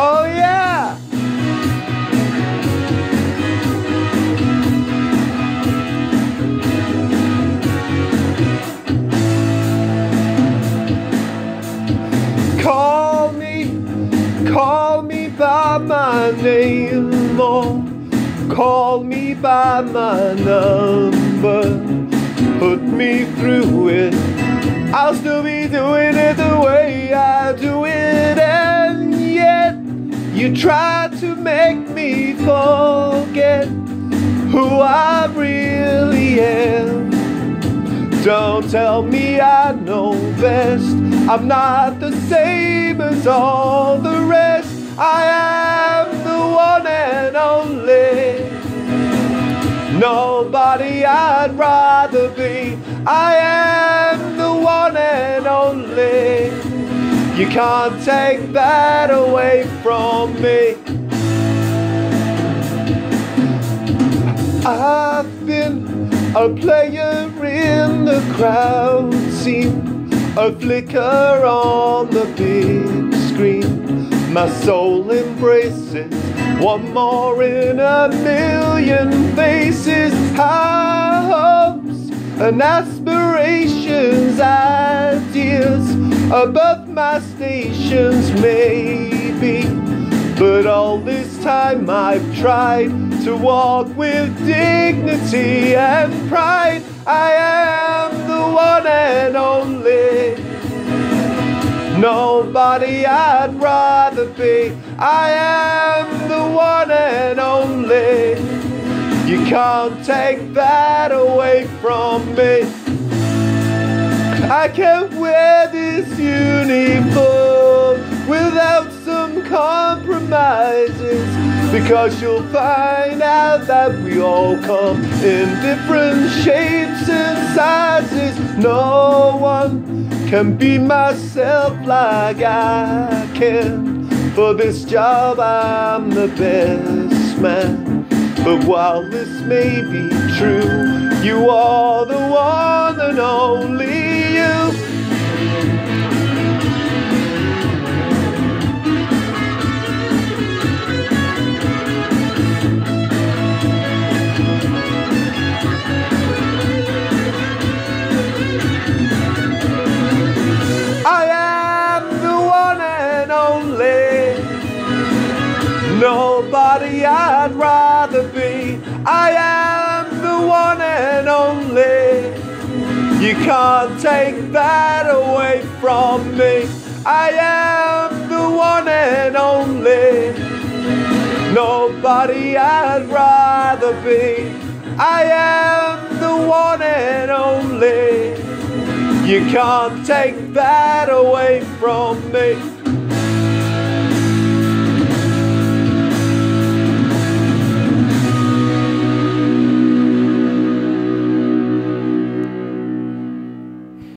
Oh, yeah. Call me, call me by my name, Lord. Call me by my number. Put me through it. I'll still be doing it the way you try to make me forget who I really am. Don't tell me I know best. I'm not the same as all the rest. I am the one and only. Nobody I'd rather be. I am You can't take that away from me. I've been a player in the crowd scene, a flicker on the big screen. My soul embraces one more in a million faces. High hopes and aspirations, ideas above my stations, maybe. But all this time I've tried to walk with dignity and pride. I am the one and only. Nobody I'd rather be. I am the one and only. You can't take that away from me. I can't wear because you'll find out that we all come in different shapes and sizes. No one can be myself like I can. For this job, I'm the best man. But while this may be true, you are the one and only I'd rather be. I am the one and only. You can't take that away from me. I am the one and only. Nobody I'd rather be. I am the one and only. You can't take that away from me.